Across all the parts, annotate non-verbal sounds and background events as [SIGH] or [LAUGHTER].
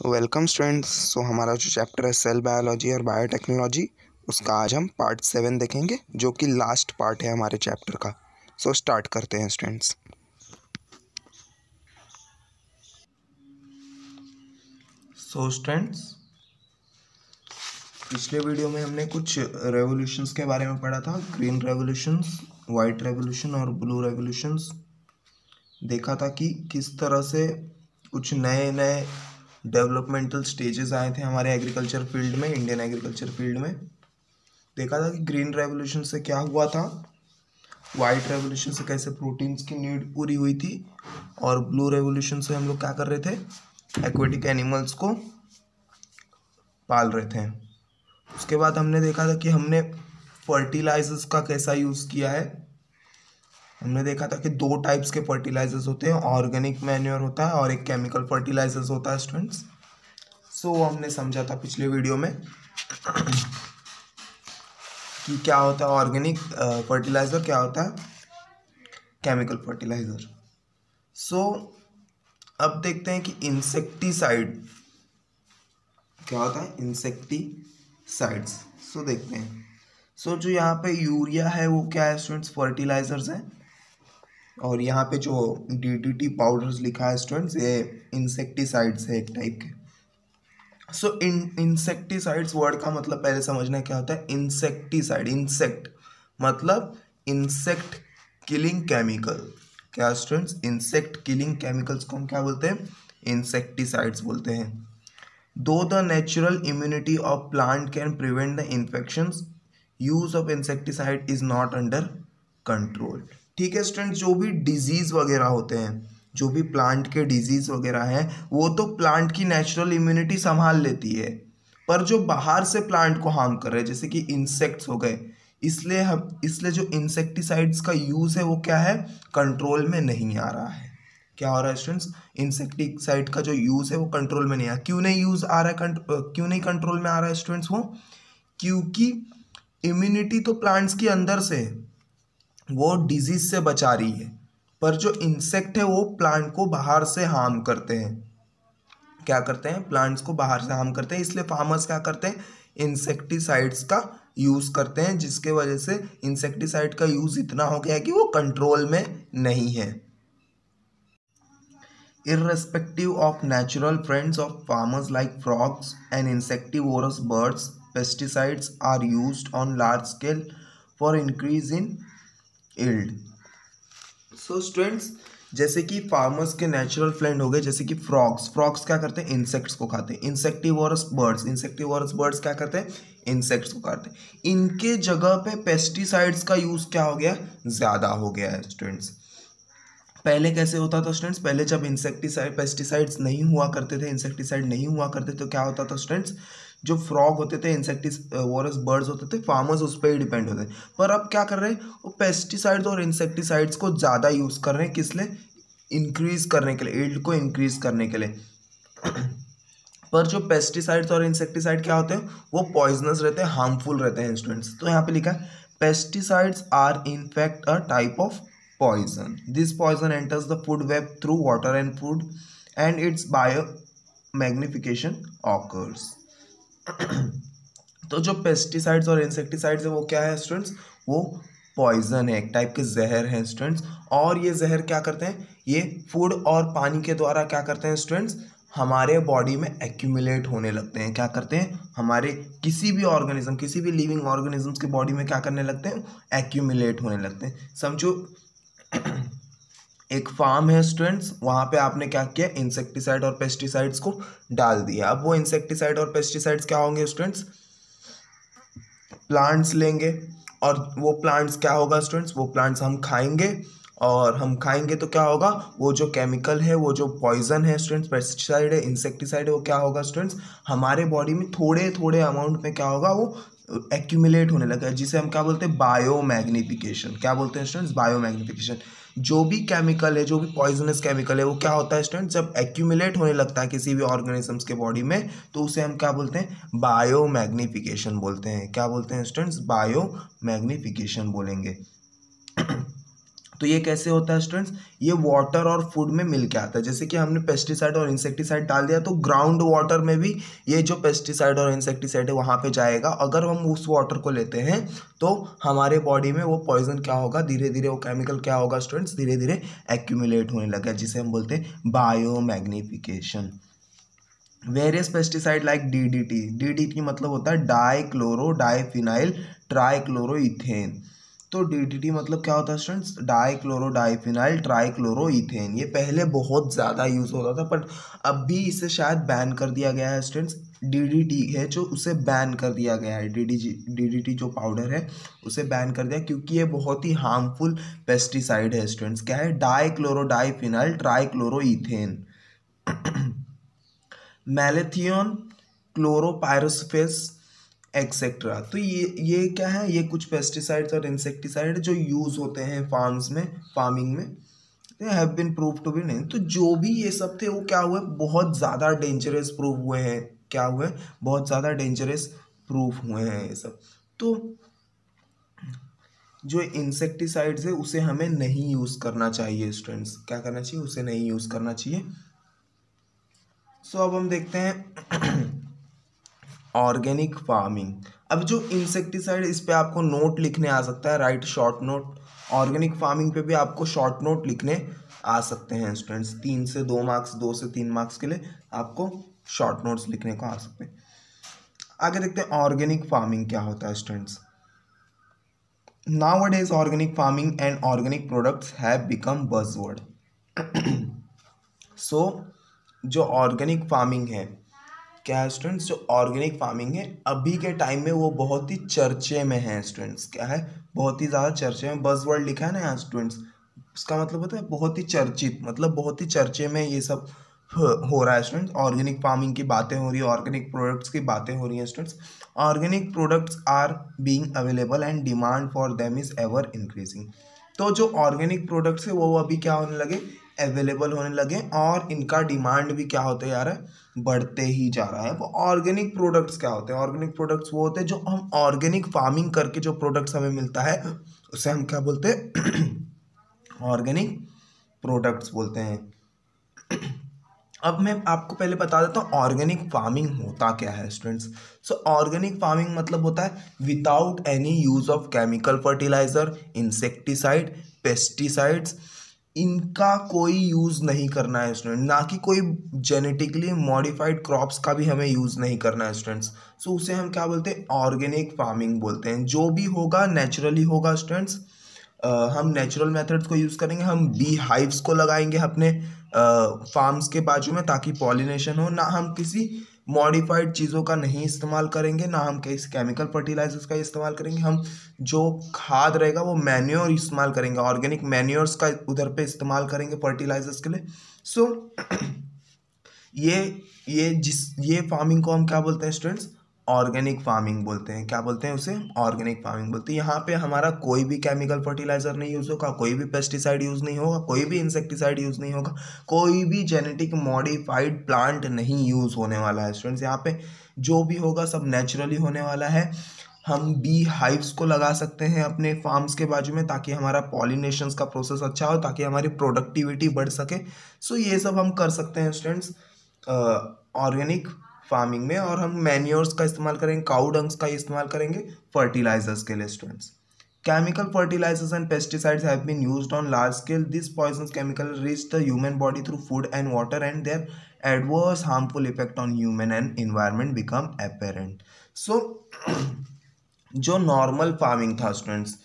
Welcome students so हमारा जो chapter है सेल बायोलॉजी और बायोटेक्नोलॉजी उसका आज हम पार्ट सेवन देखेंगे जो कि लास्ट पार्ट है हमारे चैप्टर का। सो so, स्टार्ट करते हैं स्टूडेंट्स सो स्टूडेंट्स पिछले वीडियो में हमने कुछ रेवोल्यूशंस के बारे में पढ़ा था। ग्रीन रेवोल्यूशंस वाइट रेवोल्यूशन और ब्लू रेवोल्यूशंस देखा था कि किस तरह से कुछ नए नए डेवलपमेंटल स्टेजेस आए थे हमारे एग्रीकल्चर फ़ील्ड में इंडियन एग्रीकल्चर फ़ील्ड में। देखा था कि ग्रीन रेवोल्यूशन से क्या हुआ था? वाइट रेवोल्यूशन से कैसे प्रोटीन्स की नीड पूरी हुई थी? और ब्लू रेवोल्यूशन से हम लोग क्या कर रहे थे? एक्वेटिक एनिमल्स को पाल रहे थे। उसके बाद हमने देखा था कि हमने फर्टिलाइजर्स का कैसा यूज़ किया है। हमने देखा था कि दो टाइप्स के फर्टिलाइजर्स होते हैं ऑर्गेनिक मैन्योर होता है और एक केमिकल फर्टिलाइजर्स होता है स्टूडेंट्स सो so, हमने समझा था पिछले वीडियो में कि क्या होता है ऑर्गेनिक फर्टिलाइज़र क्या होता है केमिकल फर्टिलाइज़र सो अब देखते हैं कि इंसेक्टिसाइड क्या होता है? इंसेक्टिसाइड्स सो so, देखते हैं. सो so, जो यहाँ पे यूरिया है वो क्या है स्टूडेंट्स फर्टिलाइजर्स हैं. और यहाँ पे जो डी पाउडर्स लिखा है स्टूडेंट्स ये इंसेक्टिसाइड्स है एक टाइप के। सो इन इंसेक्टिसाइड्स वर्ड का मतलब पहले समझना क्या होता है? इंसेक्टिसाइड इंसेक्ट मतलब इंसेक्ट किलिंग केमिकल क्या स्टूडेंट्स इंसेक्ट किलिंग केमिकल्स को हम क्या बोलते हैं? इंसेक्टिसाइड्स बोलते हैं। Though the natural immunity of plant can prevent the infection use of insecticide is not under control ठीक है स्टूडेंट जो भी डिज़ीज़ वगैरह होते हैं, जो भी प्लांट के डिज़ीज़ वगैरह हैं, वो तो प्लांट की नेचुरल इम्यूनिटी संभाल लेती है। पर जो बाहर से प्लांट को हार्म कर रहे हैं, जैसे कि इंसेक्ट्स हो गए, इसलिए हम, इसलिए जो इंसेक्टिसाइड्स का यूज़ है, वो क्या है? कंट्रोल में नहीं आ रहा है। क्या हो रहा है स्टूडेंट्स इंसेक्टिसाइड का जो यूज़ है, वो कंट्रोल में नहीं आ क्यों नहीं यूज़ आ रहा है क्यों नहीं कंट्रोल में आ रहा है स्टूडेंट्स वो? क्योंकि इम्यूनिटी तो प्लांट्स के अंदर से है। वो डिज़ीज़ से बचा रही है, पर जो इंसेक्ट है वो प्लांट को बाहर से हार्म करते हैं। क्या करते हैं? प्लांट्स को बाहर से हार्म करते हैं, इसलिए फार्मर्स क्या करते हैं? इंसेक्टिसाइड्स का यूज़ करते हैं, जिसके वजह से इंसेक्टिसाइड का यूज़ इतना हो गया है कि वो कंट्रोल में नहीं है। Irrespective of natural friends of farmers like frogs and insectivorous birds, pesticides are used on large scale for increase in yield so students जैसे कि फार्मर्स के नेचुरल फ्रेंड हो गए, जैसे कि फ्रॉग्स फ्रॉग्स क्या करते हैं? इंसेक्ट्स को खाते हैं. इंसेक्टिवोरस बर्ड्स इंसेक्टिवोरस बर्ड्स क्या करते हैं? इंसेक्ट्स को खाते हैं. इनके जगह पे पेस्टिसाइड्स का यूज़ क्या हो गया? ज़्यादा हो गया है स्टूडेंट्स पहले कैसे होता था स्टूडेंट्स पहले जब इंसेक्टिसाइड पेस्टिसाइड्स नहीं हुआ करते थे इंसेक्टिसाइड नहीं हुआ करते तो क्या होता था स्टूडेंट्स जो फ्रॉग होते थे इंसेक्टिस वॉरस बर्ड्स होते थे फार्मर्स उस पर ही डिपेंड होते पर अब क्या कर रहे हैं? वो पेस्टिसाइड्स और इंसेक्टिसाइड्स को ज़्यादा यूज़ कर रहे हैं किस लिए? इंक्रीज़ करने के लिए एल्ड को इंक्रीज़ करने के लिए। [CLEARS THROAT] पर जो पेस्टिसाइड्स और इंसेक्टिसाइड क्या होते हैं? वो पॉइजनस रहते हैं हार्मफुल रहते हैं स्टूडेंट्स तो यहाँ पे लिखा है pesticides are in fact a type of poison this poison enters the food web through water and food and its biomagnification occurs [CLEARS THROAT] तो जो पेस्टिसाइड्स और इंसेक्टिसाइड्स है, वो क्या है स्टूडेंट्स वो पॉइजन है, एक टाइप के जहर हैं स्टूडेंट्स और ये जहर क्या करते हैं? ये फ़ूड और पानी के द्वारा क्या करते हैं स्टूडेंट्स हमारे बॉडी में एक्यूमुलेट होने लगते हैं. क्या करते हैं? हमारे किसी भी ऑर्गेनिज्म किसी भी लिविंग ऑर्गेनिजम्स के बॉडी में क्या करने लगते हैं? एक्यूमुलेट होने लगते हैं. समझो [CLEARS THROAT] एक फार्म है स्टूडेंट्स वहाँ पे आपने क्या किया? इंसेक्टिसाइड और पेस्टिसाइड्स को डाल दिया। अब वो इंसेक्टिसाइड और पेस्टिसाइड्स क्या होंगे स्टूडेंट्स प्लांट्स लेंगे। और वो प्लांट्स क्या होगा स्टूडेंट्स वो प्लांट्स हम खाएँगे। और हम खाएँगे तो क्या होगा? वो जो केमिकल है, वो जो पॉइजन है स्टूडेंट्स पेस्टिसाइड है इंसेक्टिसाइड है, वो क्या होगा स्टूडेंट्स हमारे बॉडी में थोड़े थोड़े अमाउंट में क्या होगा? वो एक्यूमुलेट होने लगा जिसे हम क्या बोलते हैं? बायो क्या बोलते हैं स्टूडेंट्स बायो जो भी केमिकल है, जो भी पॉइजनस केमिकल है, वो क्या होता है स्टूडेंट जब एक्यूमुलेट होने लगता है किसी भी ऑर्गेनिजम्स के बॉडी में तो उसे हम क्या बोलते हैं? बायो मैग्निफिकेशन बोलते हैं। क्या बोलते हैं स्टूडेंट्स बायो मैग्निफिकेशन बोलेंगे। तो ये कैसे होता है स्टूडेंट्स ये वाटर और फ़ूड में मिल के आता है। जैसे कि हमने पेस्टिसाइड और इंसेक्टिसाइड डाल दिया तो ग्राउंड वाटर में भी ये जो पेस्टिसाइड और इंसेक्टिसाइड है, वहाँ पे जाएगा। अगर हम उस वाटर को लेते हैं तो हमारे बॉडी में वो पॉइजन क्या होगा? धीरे धीरे वो केमिकल क्या होगा स्टूडेंट्स धीरे धीरे एक्यूमुलेट होने लगा जिसे हम बोलते हैं biomagnification various pesticide like D D T D D T मतलब होता है die chloro die phenyl try chloro ethane तो डीडीटी मतलब क्या होता है students die chloro diphenyl try chloro ethane ये पहले बहुत ज़्यादा यूज़ होता था बट अब भी इसे शायद बैन कर दिया गया है स्टूडेंट्स डीडीटी है जो, उसे बैन कर दिया गया है. डी डी जो पाउडर है, उसे बैन कर दिया क्योंकि ये बहुत ही हार्मफुल पेस्टिसाइड है स्टूडेंट्स क्या है? Die chloro diphenyl try chloro ethane malathion chlorpyrifos etcetera तो ये ये क्या है? ये कुछ पेस्टिसाइड्स और इंसेक्टिसाइड जो यूज़ होते हैं फार्म्स में फ़ार्मिंग में have been prove to be नहीं। तो जो भी ये सब थे वो क्या हुए? बहुत ज़्यादा डेंजरस प्रूव हुए हैं। क्या हुए? बहुत ज़्यादा डेंजरस प्रूफ हुए हैं ये सब। तो जो इंसेक्टिसाइड्स है उसे हमें नहीं यूज़ करना चाहिए स्टूडेंट्स क्या करना चाहिए? उसे नहीं यूज़ करना चाहिए। सो so, अब हम देखते हैं ऑर्गेनिक फ़ार्मिंग। अब जो इंसेक्टिसाइड, इस पर आपको नोट लिखने आ सकता है, write short note. Organic farming पे भी आपको शॉर्ट नोट लिखने आ सकते हैं, स्टूडेंट्स। तीन से दो मार्क्स, दो से तीन मार्क्स के लिए आपको शॉर्ट नोट्स लिखने को आ सकते हैं। आगे देखते हैं ऑर्गेनिक फ़ार्मिंग क्या होता है, students. Nowadays organic farming and organic products have become buzzword so जो ऑर्गेनिक फ़ार्मिंग है क्या है स्टूडेंट्स जो ऑर्गेनिक फ़ार्मिंग है, अभी के टाइम में वो बहुत ही चर्चे में है स्टूडेंट्स क्या है? बहुत ही ज़्यादा चर्चे में। बस वर्ड लिखा है ना यहाँ स्टूडेंट्स उसका मतलब होता है बहुत ही चर्चित मतलब बहुत ही चर्चे में ये सब हो रहा है स्टूडेंट्स ऑर्गेनिक फ़ार्मिंग की बातें हो रही है ऑर्गेनिक प्रोडक्ट्स की बातें हो रही हैं students organic products are being available and demand for them is ever increasing तो जो ऑर्गेनिक प्रोडक्ट्स है, वो अभी क्या होने लगे? अवेलेबल होने लगे और इनका डिमांड भी क्या होते है बढ़ते ही जा रहा है। वो ऑर्गेनिक प्रोडक्ट्स क्या होते हैं? ऑर्गेनिक प्रोडक्ट्स वो होते हैं जो हम ऑर्गेनिक फ़ार्मिंग करके जो प्रोडक्ट्स हमें मिलता है, उसे हम क्या बोलते हैं? [COUGHS] ऑर्गेनिक प्रोडक्ट्स बोलते हैं। [COUGHS] अब मैं आपको पहले बता देता हूँ ऑर्गेनिक फ़ार्मिंग होता क्या है स्टूडेंट्स सो ऑर्गेनिक फ़ार्मिंग मतलब होता है without any use of chemical fertilizer insecticide pesticides इनका कोई यूज़ नहीं करना है स्टूडेंट ना कि कोई जेनेटिकली मॉडिफाइड क्रॉप्स का भी हमें यूज़ नहीं करना है स्टूडेंट्स सो उसे हम क्या बोलते हैं? ऑर्गेनिक फ़ार्मिंग बोलते हैं। जो भी होगा नेचुरली होगा स्टूडेंट्स हम नेचुरल मेथड्स को यूज़ करेंगे। हम बी हाइव्स को लगाएँगे अपने फार्म्स के बाजू में ताकि पॉलिनेशन हो। ना हम किसी मॉडिफाइड चीज़ों का नहीं इस्तेमाल करेंगे ना हम किसी केमिकल फर्टिलाइजर्स का इस्तेमाल करेंगे हम जो खाद रहेगा वो मैन्योर इस्तेमाल करेंगे ऑर्गेनिक मैन्योर्स का उधर पे इस्तेमाल करेंगे फर्टिलाइजर्स के लिए। सो so, [CLEARS THROAT] ये ये जिस ये फ़ार्मिंग को हम क्या बोलते हैं स्टूडेंट्स ऑर्गेनिक फ़ार्मिंग बोलते हैं। क्या बोलते हैं उसे? ऑर्गेनिक फ़ार्मिंग बोलते हैं। यहाँ पे हमारा कोई भी केमिकल फर्टिलाइज़र नहीं यूज़ होगा, कोई भी पेस्टिसाइड यूज़ नहीं होगा, कोई भी इंसेक्टिसाइड यूज़ नहीं होगा, कोई भी जेनेटिक मॉडिफाइड प्लांट नहीं यूज़ होने वाला है। स्टूडेंट्स, यहाँ पे जो भी होगा सब नेचुरली होने वाला है। हम बी हाइव्स को लगा सकते हैं अपने फार्म्स के बाजू में ताकि हमारा पॉलिनेशन का प्रोसेस अच्छा हो, ताकि हमारी प्रोडक्टिविटी बढ़ सके। सो ये सब हम कर सकते हैं, स्टूडेंट्स। ऑर्गेनिक फ़ार्मिंग में और हम मैन्योर्स का इस्तेमाल करेंगे काउडंग्स का इस्तेमाल करेंगे फर्टिलाइजर्स के लिए students chemical fertilizers and pesticides have been use on large scale this poison chemical reach the human body through food and water and their adverse harmful effect on human and environment become apparent so जो normal farming था students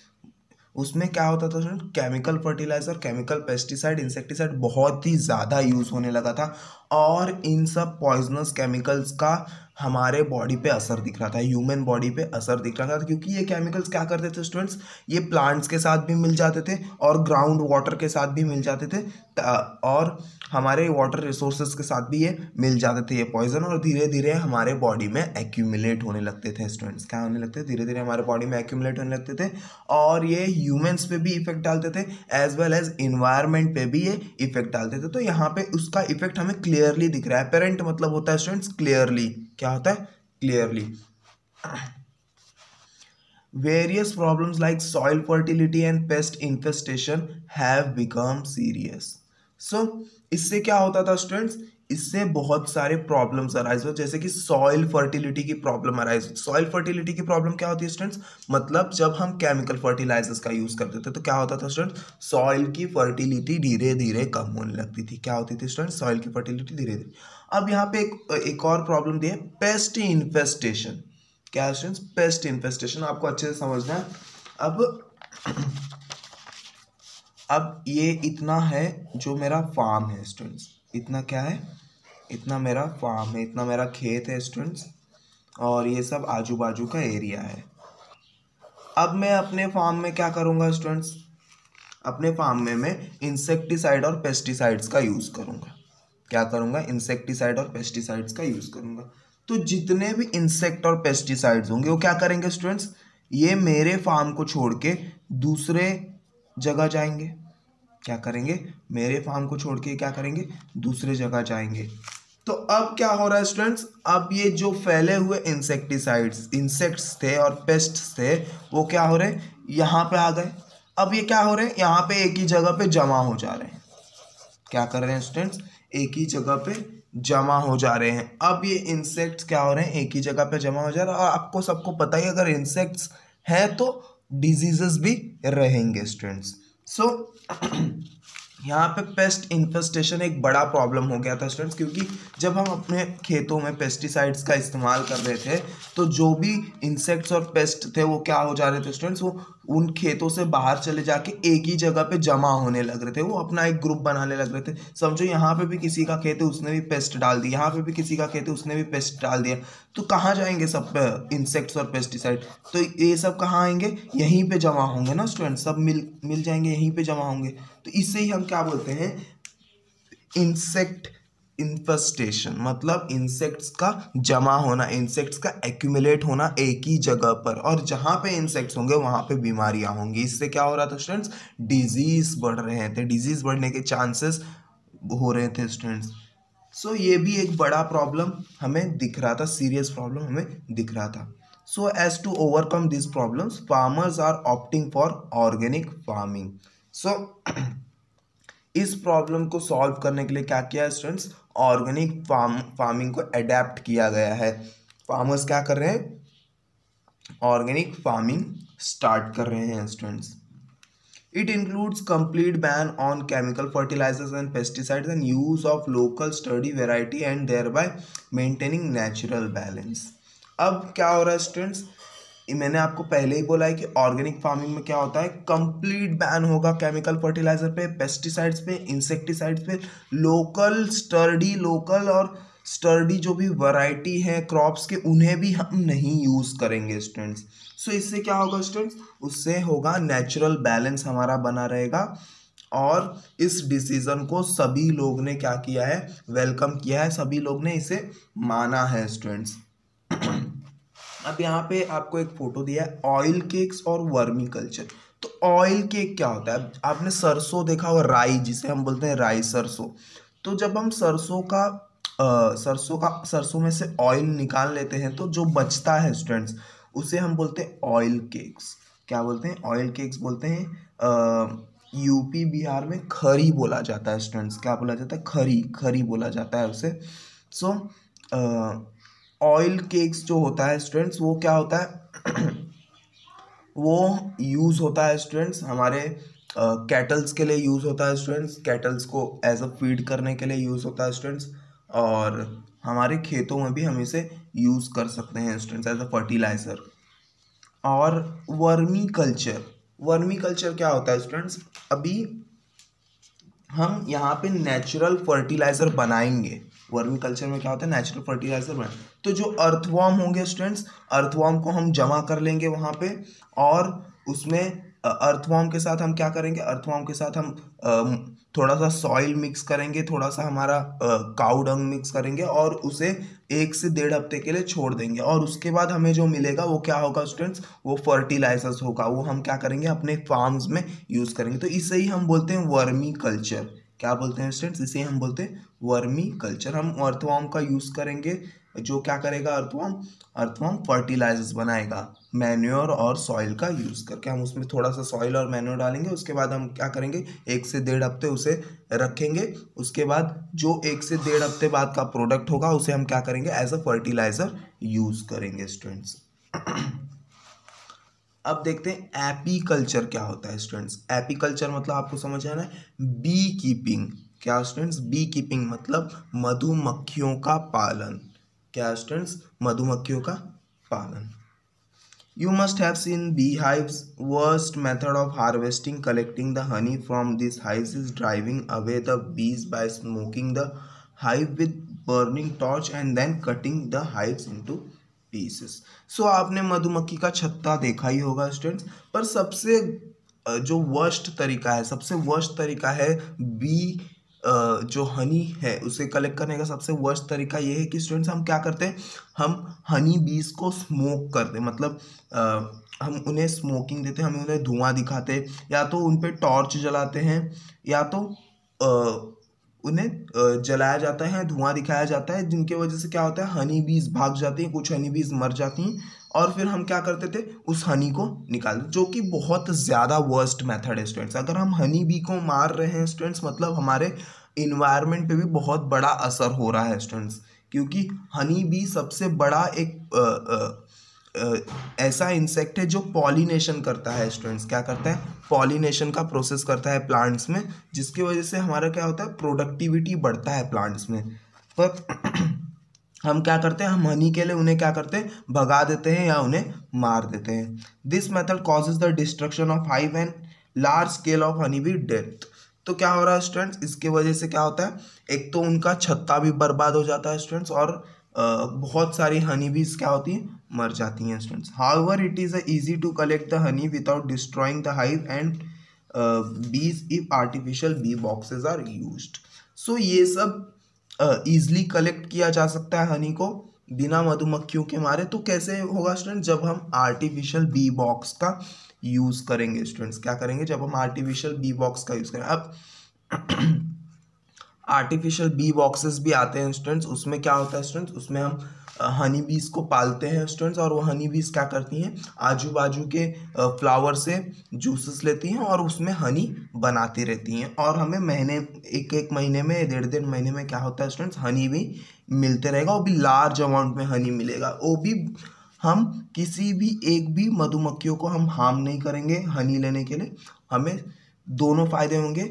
उसमें क्या होता था student chemical fertilizer, chemical pesticide, insecticide बहुत ही ज़्यादा use होने लगा था। और इन सब पॉइजनस केमिकल्स का हमारे बॉडी पे असर दिख रहा था ह्यूमन बॉडी पे असर दिख रहा था, क्योंकि ये केमिकल्स क्या करते थे स्टूडेंट्स ये प्लांट्स के साथ भी मिल जाते थे और ग्राउंड वाटर के साथ भी मिल जाते थे और हमारे वाटर रिसोर्सेज के साथ भी ये मिल जाते थे, ये पॉइजन और धीरे धीरे हमारे बॉडी में एक्यूमुलेट होने लगते थे स्टूडेंट्स क्या होने लगते थे? धीरे धीरे हमारे बॉडी में एक्यूमुलेट होने लगते थे और ये ह्यूमन्स पे भी इफ़ेक्ट डालते थे एज वेल एज इन्वायरमेंट पे भी ये इफ़ेक्ट डालते थे। तो यहाँ पे उसका इफ़ेक्ट हमें क्लियरली दिख रहा है। पेरेंट मतलब होता है स्टूडेंट्स क्लियरली क्या होता है? Clearly various problems like soil fertility and pest infestation have become serious. So, इससे क्या होता था स्टूडेंट्स इससे बहुत सारे प्रॉब्लम्स अराइज हो जैसे कि सॉइल फर्टिलिटी की प्रॉब्लम अराइज सॉइल फर्टिलिटी की प्रॉब्लम क्या होती है स्टूडेंट्स मतलब जब हम केमिकल फर्टिलाइजर्स का यूज़ करते थे तो क्या होता था स्टूडेंट्स सॉइल की फर्टिलिटी धीरे धीरे कम होने लगती थी। क्या होती थी स्टूडेंट्स सॉइल की फर्टिलिटी धीरे धीरे अब यहाँ पे एक एक और प्रॉब्लम दी है पेस्ट इन्फेस्टेशन क्या स्टूडेंट्स पेस्ट इन्फेस्टेशन आपको अच्छे से समझना है। अब [CLEARS THROAT] अब ये इतना है जो मेरा फार्म है स्टूडेंट्स इतना क्या है? इतना मेरा फार्म है, इतना मेरा खेत है स्टूडेंट्स और ये सब आजू बाजू का एरिया है। अब मैं अपने फार्म में क्या करूँगा स्टूडेंट्स अपने फार्म में मैं इंसेक्टिसाइड और पेस्टिसाइड्स का यूज़ करूँगा। क्या करूँगा? इंसेक्टिसाइड और पेस्टिसाइड्स का यूज़ करूँगा। तो जितने भी इंसेक्ट और पेस्टिसाइड्स होंगे, वो क्या करेंगे स्टूडेंट्स ये मेरे फार्म को छोड़ के दूसरे जगह जाएँगे। क्या करेंगे? मेरे फार्म को छोड़ के क्या करेंगे? दूसरे जगह जाएँगे। तो अब क्या हो रहा है स्टूडेंट्स अब ये जो फैले हुए इंसेक्टिसाइड्स इंसेक्ट्स थे और पेस्ट थे, वो क्या हो रहे हैं? यहाँ पे आ गए। अब ये क्या हो रहे हैं? यहाँ पे एक ही जगह पे जमा हो जा रहे हैं। क्या कर रहे हैं स्टूडेंट्स एक ही जगह पे जमा हो जा रहे हैं। अब ये इंसेक्ट्स क्या हो रहे हैं? एक ही जगह पे जमा हो जा रहा है। और आपको सबको पता ही अगर इंसेक्ट्स हैं तो डिजीजेस भी रहेंगे स्टूडेंट्स सो so, यहाँ पे पेस्ट इन्फेस्टेशन एक बड़ा प्रॉब्लम हो गया था स्टूडेंट्स क्योंकि जब हम अपने खेतों में पेस्टिसाइड्स का इस्तेमाल कर रहे थे तो जो भी इंसेक्ट्स और पेस्ट थे, वो क्या हो जा रहे थे स्टूडेंट्स वो उन खेतों से बाहर चले जाके एक ही जगह पे जमा होने लग रहे थे। वो अपना एक ग्रुप बनाने लग रहे थे। समझो, यहाँ पे भी किसी का खेत है उसने भी पेस्ट डाल दिया, यहाँ पे भी किसी का खेत है उसने भी पेस्ट डाल दिया। तो कहाँ जाएँगे सब इंसेक्ट्स और पेस्टिसाइड तो ये सब कहाँ आएँगे? यहीं पे जमा होंगे ना स्टूडेंट सब मिल मिल जाएँगे, यहीं पे जमा होंगे। तो इससे ही हम क्या बोलते हैं? इंसेक्ट इन्फेस्टेशन मतलब इंसेक्ट्स का जमा होना इंसेक्ट्स का एक्यूमुलेट होना एक ही जगह पर। और जहाँ पे इंसेक्ट्स होंगे वहाँ पे बीमारियाँ होंगी। इससे क्या हो रहा था स्टूडेंट्स डिज़ीज़ बढ़ रहे थे। डिज़ीज़ बढ़ने के चांसेस हो रहे थे स्टूडेंट्स सो so, ये भी एक बड़ा प्रॉब्लम हमें दिख रहा था सीरियस प्रॉब्लम हमें दिख रहा था। So as to overcome this problems farmers are opting for organic farming so so, [CLEARS THROAT] इस प्रॉब्लम को सॉल्व करने के लिए क्या किया है स्टूडेंट्स ऑर्गेनिक फार्म फ़ार्मिंग को अडेप्ट किया गया है। फार्मर्स क्या कर रहे हैं? ऑर्गेनिक फ़ार्मिंग स्टार्ट कर रहे हैं students it includes complete ban on chemical fertilizers and pesticides and use of local study variety and thereby maintaining natural balance अब क्या हो रहा है स्टूडेंट्स मैंने आपको पहले ही बोला है कि ऑर्गेनिक फ़ार्मिंग में क्या होता है कंप्लीट बैन होगा केमिकल फर्टिलाइज़र पे पेस्टिसाइड्स पे इंसेक्टिसाइड्स पे लोकल स्टर्डी लोकल और स्टर्डी जो भी वैरायटी है क्रॉप्स के उन्हें भी हम नहीं यूज़ करेंगे स्टूडेंट्स। सो so, इससे क्या होगा स्टूडेंट्स? उससे होगा नेचुरल बैलेंस हमारा बना रहेगा और इस डिसीज़न को सभी लोग ने क्या किया है? वेलकम किया है सभी लोग ने इसे माना है स्टूडेंट्स। अब यहाँ पे आपको एक फ़ोटो दिया है ऑयल केक्स और वर्मी कल्चर तो ऑयल केक क्या होता है? आपने सरसों देखा होगा राई जिसे हम बोलते हैं राई सरसों. तो जब हम सरसों का सरसों का सरसों में से ऑयल निकाल लेते हैं तो जो बचता है स्टूडेंट्स उसे हम बोलते हैं ऑयल केक्स क्या बोलते हैं? ऑयल केक्स बोलते हैं यूपी बिहार में खरी बोला जाता है स्टूडेंट्स क्या बोला जाता है? खरी खरी बोला जाता है उसे. सो so, ऑयल केक्स जो होता है स्टूडेंट्स वो क्या होता है? [CLEARS THROAT] वो यूज़ होता है स्टूडेंट्स हमारे कैटल्स uh, के लिए यूज़ होता है स्टूडेंट्स कैटल्स को एज अ फ़ीड करने के लिए यूज़ होता है स्टूडेंट्स और हमारे खेतों में भी हम इसे यूज़ कर सकते हैं स्टूडेंट्स एज अ फर्टिलाइज़र और वर्मी कल्चर वर्मी कल्चर क्या होता है स्टूडेंट्स अभी हम यहाँ पे नेचुरल फर्टिलाइज़र बनाएँगे। वर्मी कल्चर में क्या होता है नेचुरल फर्टिलाइज़र बना। तो जो अर्थवॉर्म होंगे स्टूडेंट्स अर्थवॉर्म को हम जमा कर लेंगे वहाँ पे और उसमें अर्थवॉर्म के साथ हम क्या करेंगे अर्थवॉर्म के साथ हम थोड़ा सा सॉइल मिक्स करेंगे थोड़ा सा हमारा काउडंग मिक्स करेंगे और उसे एक से डेढ़ हफ़्ते के लिए छोड़ देंगे। और उसके बाद हमें जो मिलेगा वो क्या होगा स्टूडेंट्स वो फर्टिलाइजर्स होगा। वो हम क्या करेंगे, अपने फार्म्स में यूज़ करेंगे। तो इसे ही हम बोलते हैं वर्मी कल्चर। क्या बोलते हैं स्टूडेंट्स इसे हम बोलते हैं वर्मी कल्चर। हम अर्थवॉर्म का यूज़ करेंगे, जो क्या करेगा अर्थवॉर्म अर्थवॉर्म फर्टिलाइजर्स बनाएगा मैन्योर और सॉइल का यूज़ करके। हम उसमें थोड़ा सा सॉइल और मैन्योर डालेंगे, उसके बाद हम क्या करेंगे? एक से डेढ़ हफ़्ते उसे रखेंगे। उसके बाद जो एक से डेढ़ हफ़्ते बाद का प्रोडक्ट होगा, उसे हम क्या करेंगे? एज अ फर्टिलाइज़र यूज़ करेंगे स्टूडेंट्स अब देखते हैं एपीकल्चर क्या होता है स्टूडेंट्स एपीकल्चर मतलब आपको समझ आना है बी कीपिंग क्या स्टूडेंट्स बी कीपिंग मतलब मधुमक्खियों का पालन. क्या स्टूडेंट्स मधुमक्खियों का पालन. You must have seen beehives worst method of harvesting collecting the honey from this hives is driving away the bees by smoking the hive with burning torch and then cutting the hives into pieces so आपने मधुमक्खी का छत्ता देखा ही होगा students पर सबसे जो worst तरीका है, सबसे वर्स्ट तरीका है बी जो हनी है, उसे कलेक्ट करने का सबसे वर्स्ट तरीका ये है कि स्टूडेंट्स हम क्या करते हैं? हम हनी बीज को स्मोक करते मतलब हम उन्हें स्मोकिंग देते हैं, हम उन्हें धुआँ दिखाते या तो उन पर टॉर्च जलाते हैं, या तो उन्हें जलाया जाता है धुआँ दिखाया जाता है जिनके वजह से क्या होता है हनी बीज भाग जाती हैं कुछ हनी बीज मर जाती हैं और फिर हम क्या करते थे उस हनी को निकाल जो कि बहुत ज़्यादा वर्स्ट मेथड है स्टूडेंट्स अगर हम हनी बी को मार रहे हैं स्टूडेंट्स मतलब हमारे इन्वायरमेंट पे भी बहुत बड़ा असर हो रहा है स्टूडेंट्स क्योंकि हनी बी सबसे बड़ा एक आ, आ, ऐसा इंसेक्ट है जो पॉलिनेशन करता है स्टूडेंट्स क्या करता है? पॉलिनेशन का प्रोसेस करता है प्लांट्स में, जिसकी वजह से हमारा क्या होता है? प्रोडक्टिविटी बढ़ता है प्लांट्स में। पर [CLEARS THROAT] हम क्या करते हैं? हम हनी के लिए उन्हें क्या करते हैं? भगा देते हैं या उन्हें मार देते हैं। This method causes the destruction of hive and large scale of honey bee death तो क्या हो रहा है स्टूडेंट्स इसके वजह से क्या होता है? एक तो उनका छत्ता भी बर्बाद हो जाता है स्टूडेंट्स और बहुत सारी हनी बीज क्या होती हैं? मर जाती हैं students however it is easy to collect the honey without destroying the hive and bees if artificial bee boxes are use so ये सब ईजली uh, कलेक्ट किया जा सकता है हनी को बिना मधुमक्खियों के मारे. तो कैसे होगा स्टूडेंट जब हम आर्टिफिशियल बी बॉक्स का यूज़ करेंगे स्टूडेंट्स क्या करेंगे? जब हम आर्टिफिशियल बी बॉक्स का यूज़ करें. अब आर्टिफिशियल बी बॉक्सेस भी आते हैं स्टूडेंट्स उसमें क्या होता है स्टूडेंट्स उसमें हम हनी बीज को पालते हैं स्टूडेंट्स और वो हनी बीज क्या करती हैं? आजू बाजू के फ्लावर से जूसेस लेती हैं और उसमें हनी बनाती रहती हैं। और हमें महीने एक एक महीने में डेढ़ डेढ़ महीने में क्या होता है स्टूडेंट्स हनी भी मिलते रहेगा वो भी लार्ज अमाउंट में हनी मिलेगा। वो भी हम किसी भी, एक भी मधुमक्खियों को हम हार्म नहीं करेंगे हनी लेने के लिए। हमें दोनों फ़ायदे होंगे।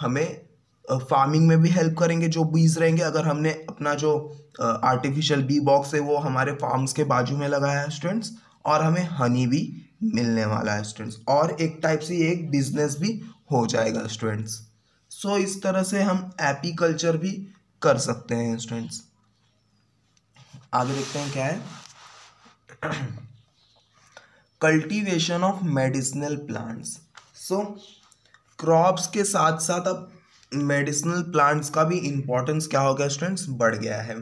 हमें फ़ार्मिंग में भी हेल्प करेंगे जो बीज रहेंगे। अगर हमने अपना जो आर्टिफिशियल बी बॉक्स है वो हमारे फार्म्स के बाजू में लगाया है स्टूडेंट्स और हमें हनी भी मिलने वाला है स्टूडेंट्स और एक टाइप से एक बिज़नेस भी हो जाएगा स्टूडेंट्स सो so, इस तरह से हम एपीकल्चर भी कर सकते हैं स्टूडेंट्स आगे देखते हैं क्या है। Cultivation of medicinal plants so crops के साथ साथ अब मेडिसिनल प्लांट्स का भी इम्पोर्टेंस क्या हो गया स्टूडेंट्स बढ़ गया है।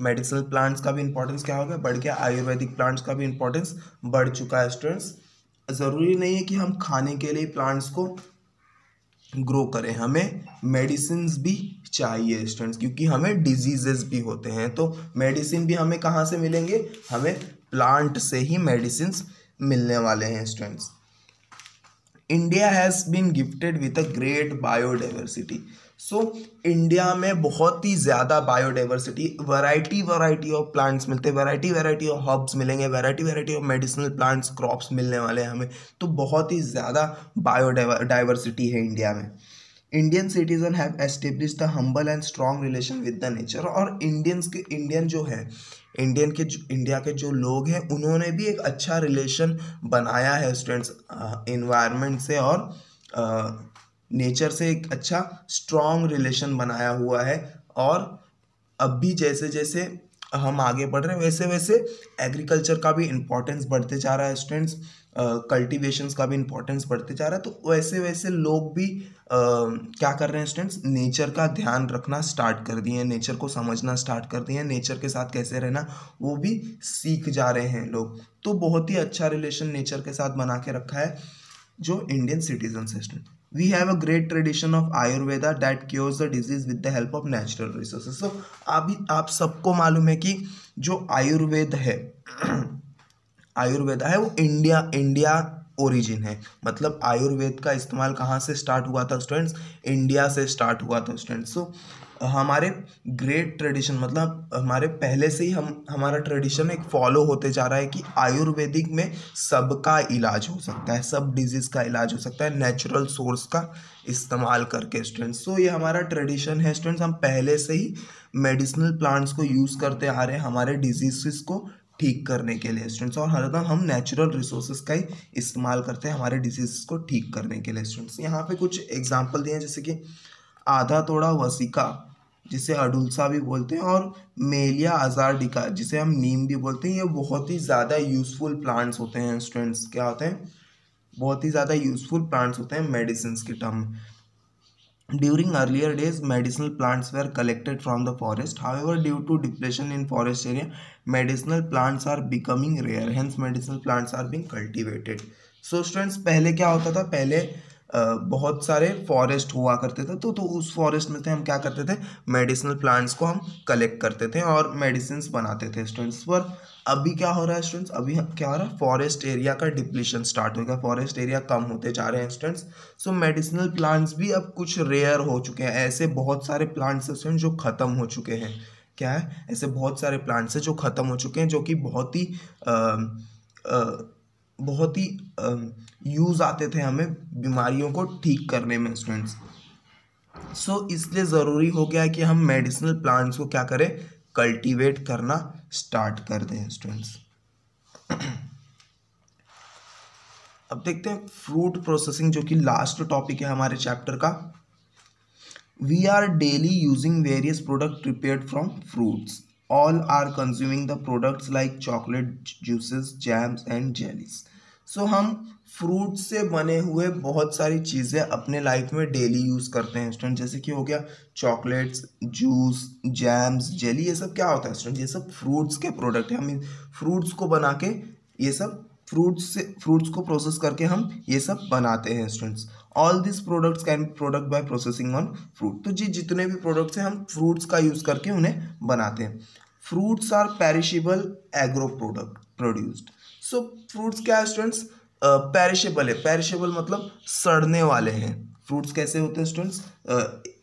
मेडिसिनल प्लांट्स का भी इम्पोर्टेंस क्या हो गया? बढ़ गया। आयुर्वेदिक प्लांट्स का भी इम्पोर्टेंस बढ़ चुका है स्टूडेंट्स ज़रूरी नहीं है कि हम खाने के लिए प्लांट्स को ग्रो करें। हमें मेडिसिन भी चाहिए स्टूडेंट्स क्योंकि हमें डिजीजेस भी होते हैं। तो मेडिसिन भी हमें कहाँ से मिलेंगे? हमें प्लांट से ही मेडिसिन मिलने वाले हैं students India has been gifted with a great biodiversity so India में बहुत ही ज़्यादा biodiversity variety variety of plants मिलते हैं। वैरायटी वैरायटी ऑफ़ हर्ब्स मिलेंगे। Variety variety of medicinal plants crops मिलने वाले हैं हमें। तो बहुत ही ज़्यादा बायोडाइवर्सिटी है इंडिया में। Indian citizen have establish the humble and strong relation with the nature और इंडियंस के इंडियन जो है इंडियन के इंडिया के जो लोग हैं, उन्होंने भी एक अच्छा रिलेशन बनाया है स्टूडेंट्स इन्वायरमेंट से और नेचर से एक अच्छा स्ट्रॉन्ग रिलेशन बनाया हुआ है। और अब भी जैसे जैसे हम आगे बढ़ रहे हैं। वैसे वैसे एग्रीकल्चर का भी इम्पोर्टेंस बढ़ते जा रहा है स्टूडेंट्स कल्टिवेशंस का भी इम्पोर्टेंस बढ़ते जा रहा है। तो वैसे वैसे लोग भी uh, क्या कर रहे हैं स्टूडेंट्स नेचर का ध्यान रखना स्टार्ट कर दिए हैं। नेचर को समझना स्टार्ट कर दिए हैं। नेचर के साथ कैसे रहना वो भी सीख जा रहे हैं लोग। तो बहुत ही अच्छा रिलेशन नेचर के साथ बना के रखा है जो इंडियन सिटीजन है student we have a great tradition of Ayurveda that cures the disease with the help of natural resources so अभी आप सबको मालूम है कि जो आयुर्वेद है, [CLEARS THROAT] आयुर्वेदा है, वो इंडिया इंडिया ओरिजिन है। मतलब आयुर्वेद का इस्तेमाल कहाँ से स्टार्ट हुआ था स्टूडेंट्स इंडिया से स्टार्ट हुआ था स्टूडेंट्स सो हमारे ग्रेट ट्रेडिशन मतलब हमारे पहले से ही हम, हमारा ट्रेडिशन एक फॉलो होते जा रहा है कि आयुर्वेदिक में सबका इलाज हो सकता है, सब डिज़ीज़ का इलाज हो सकता है नेचुरल सोर्स का इस्तेमाल करके स्टूडेंट्स सो ये हमारा ट्रेडिशन है स्टूडेंट्स हम पहले से ही मेडिसिनल प्लांट्स को यूज़ करते आ रहे हैं हमारे डिज़ीज़ को ठीक करने के लिए स्टूडेंट्स और हरदम हम नेचुरल रिसोर्सेज का ही इस्तेमाल करते हैं हमारे डिज़ीज़ को ठीक करने के लिए स्टूडेंट्स यहाँ पे कुछ एग्जांपल दिए हैं, जैसे कि आधा तोड़ा वसीका, जिसे अडुलसा भी बोलते हैं, और मेलिया आजार डिका, जिसे हम नीम भी बोलते हैं। ये बहुत ही ज़्यादा यूजफुल प्लांट्स होते हैं स्टूडेंट्स क्या होते हैं? बहुत ही ज़्यादा यूजफुल प्लांट्स होते हैं मेडिसिन के टर्म में during earlier days medicinal plants were collected from the forest however due to depression in forest area medicinal plants are becoming rare hence medicinal plants are being cultivated so students पहले क्या होता था? पहले बहुत सारे forest हुआ करते थे तो तो उस फॉरेस्ट में से हम क्या करते थे? मेडिसिनल प्लांट्स को हम कलेक्ट करते थे और मेडिसिन बनाते थे स्टूडेंट्स पर। अभी क्या हो रहा है स्टूडेंट्स अभी क्या हो रहा है? फॉरेस्ट एरिया का डिप्लीशन स्टार्ट हो गया। फॉरेस्ट एरिया कम होते जा रहे हैं स्टूडेंट्स सो मेडिसिनल प्लांट्स भी अब कुछ रेयर हो चुके हैं। ऐसे बहुत सारे प्लांट्स हैं स्टूडेंट जो ख़त्म हो चुके हैं। क्या है? ऐसे बहुत सारे प्लांट्स हैं जो ख़त्म हो चुके हैं जो कि बहुत ही आ, आ, बहुत ही यूज़ आते थे हमें बीमारियों को ठीक करने में स्टूडेंट्स सो so, इसलिए ज़रूरी हो गया कि हम मेडिसिनल प्लांट्स को क्या करें? कल्टीवेट करना स्टार्ट कर दें स्टूडेंट्स [CLEARS THROAT] अब देखते हैं फ्रूट प्रोसेसिंग जो कि लास्ट टॉपिक है हमारे चैप्टर का. We are daily using various product prepared from fruits all are consuming the products like chocolate juices jams and jellies. So हम फ्रूट से बने हुए बहुत सारी चीज़ें अपने लाइफ में डेली यूज़ करते हैं स्टूडेंट जैसे कि हो गया चॉकलेट्स जूस जैम्स जेली ये सब क्या होता है स्टूडेंट ये सब फ्रूट्स के प्रोडक्ट है। हम फ्रूट्स को बना के ये सब फ्रूट्स से फ्रूट्स को प्रोसेस करके हम ये सब बनाते हैं students all this products can product by processing on fruit तो जी, जितने भी प्रोडक्ट्स हैं, हम फ्रूट्स का यूज़ करके उन्हें बनाते हैं। Fruits are perishable agro product produced so fruits क्या है स्टूडेंट्स पेरिशेबल है। पेरिशेबल मतलब सड़ने वाले हैं। फ्रूट्स कैसे होते हैं स्टूडेंट्स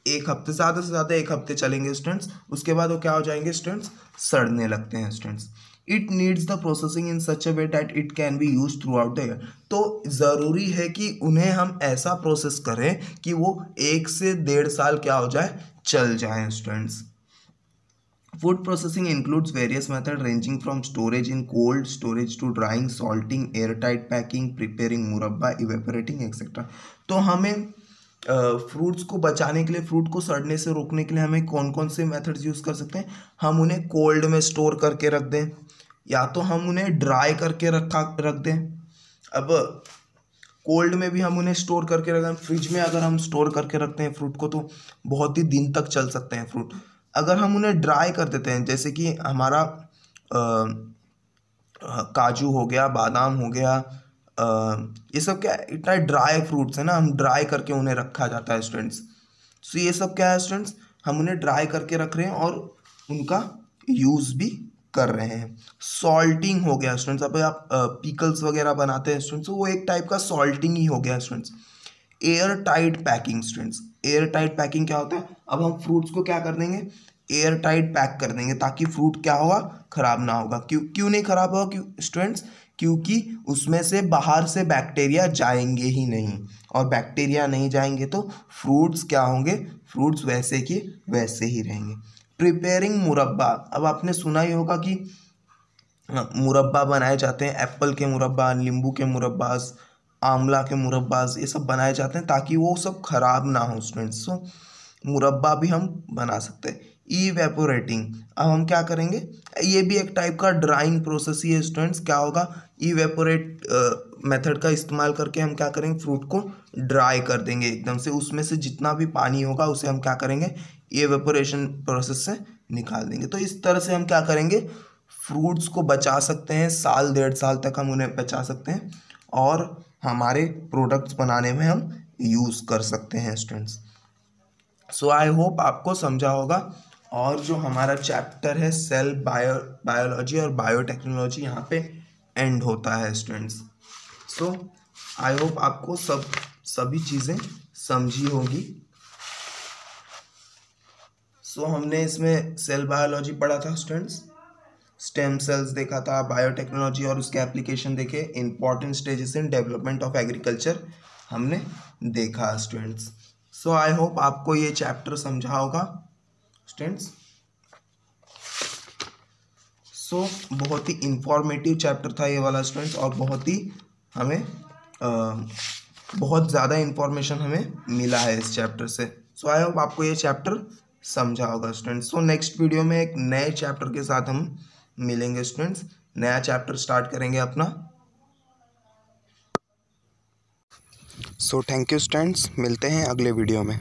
एक हफ़्ते ज़्यादा से ज़्यादा एक हफ़्ते चलेंगे स्टूडेंट्स उसके बाद वो क्या हो जाएँगे स्टूडेंट्स सड़ने लगते हैं students it needs the processing in such a way that it can be use throughout the year तो ज़रूरी है कि उन्हें हम ऐसा प्रोसेस करें कि वो एक से डेढ़ साल क्या हो जाए, चल जाए students Food processing includes various methods ranging from storage in cold storage to drying, salting, airtight packing, preparing murabba, evaporating etc. तो हमें फ्रूट्स uh, को बचाने के लिए फ्रूट को सड़ने से रोकने के लिए हमें कौन कौन से मेथड्स यूज़ कर सकते हैं? हम उन्हें कोल्ड में स्टोर करके रख दें या तो हम उन्हें ड्राई करके रखा रख दें। अब कोल्ड में भी हम उन्हें स्टोर करके रख दें। फ्रिज में अगर हम स्टोर करके रखते हैं फ्रूट को तो बहुत ही दिन तक चल सकते हैं फ्रूट अगर हम उन्हें ड्राई कर देते हैं, जैसे कि हमारा काजू हो गया, बादाम हो गया ये सब क्या इतना ड्राई फ्रूट्स है ना, हम ड्राई करके उन्हें रखा जाता है स्टूडेंट्स सो ये सब क्या है स्टूडेंट्स हम उन्हें ड्राई करके रख रहे हैं और उनका यूज़ भी कर रहे हैं। सॉल्टिंग हो गया स्टूडेंट्स अब आप पीकल्स वगैरह बनाते हैं स्टूडेंट्स तो वो एक टाइप का सॉल्टिंग ही हो गया students airtight packing students airtight packing क्या होता है? अब हम फ्रूट्स को क्या कर देंगे? एयर टाइट पैक कर देंगे ताकि फ्रूट क्या होगा? ख़राब ना होगा। क्यों क्यों नहीं ख़राब होगा? क्यों स्टूडेंट्स क्योंकि उसमें से बाहर से बैक्टीरिया जाएँगे ही नहीं। और बैक्टीरिया नहीं जाएँगे तो फ्रूट्स क्या होंगे? फ्रूट्स वैसे के वैसे ही रहेंगे। प्रिपेयरिंग मुरब्बा। अब आपने सुना ही होगा कि मुरब्बा बनाए जाते हैं। एप्पल के मुरब्बा, नींबू के मुरब्बास, आंवला के मुरब्बाज ये सब बनाए जाते हैं ताकि वो सब ख़राब ना हो स्टूडेंट्स सो मुरब्बा भी हम बना सकते हैं। ई वेपोरेटिंग अब हम क्या करेंगे? ये भी एक टाइप का ड्राइंग प्रोसेस ही है स्टूडेंट्स क्या होगा? ई वेपोरेट मेथड का इस्तेमाल करके हम क्या करेंगे? फ्रूट को ड्राई कर देंगे एकदम से। उसमें से जितना भी पानी होगा, उसे हम क्या करेंगे? ये वेपोरेशन प्रोसेस से निकाल देंगे। तो इस तरह से हम क्या करेंगे? फ्रूट्स को बचा सकते हैं। साल, डेढ़ साल तक हम उन्हें बचा सकते हैं। और हमारे प्रोडक्ट्स बनाने में हम यूज़ कर सकते हैं स्टूडेंट्स सो आई होप आपको समझा होगा। और जो हमारा चैप्टर है सेल बायो बायोलॉजी और बायोटेक्नोलॉजी यहाँ पे एंड होता है स्टूडेंट्स सो आई होप आपको सब सभी चीज़ें समझी होगी। सो so, हमने इसमें सेल बायोलॉजी पढ़ा था स्टूडेंट्स स्टेम सेल्स देखा था बायोटेक्नोलॉजी और उसके एप्लीकेशन देखे। Important stages in development of agriculture हमने देखा स्टूडेंट्स सो आई होप आपको ये चैप्टर समझा होगा स्टूडेंट्स सो बहुत ही इंफॉर्मेटिव चैप्टर था ये वाला स्टूडेंट्स और बहुत ही हमें आ, बहुत ज़्यादा इंफॉर्मेशन हमें मिला है इस चैप्टर से. सो आई होप आपको ये चैप्टर समझा होगा स्टूडेंट्स सो नेक्स्ट वीडियो में एक नए चैप्टर के साथ हम मिलेंगे स्टूडेंट्स नया चैप्टर स्टार्ट करेंगे अपना. सो थैंक यू स्टूडेंट्स मिलते हैं अगले वीडियो में.